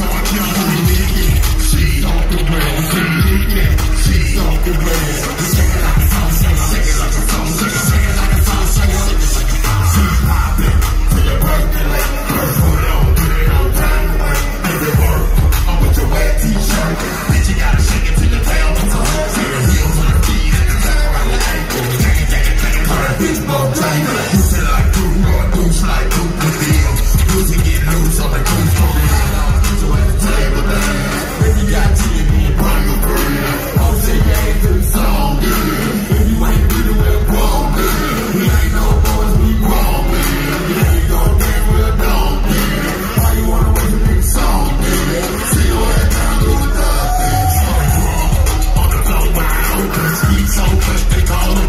Fuck y'all, leak it. Off the ground, off the.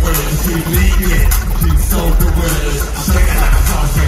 gorillas, leading bleeding. Two soul gorillas, shaking like a.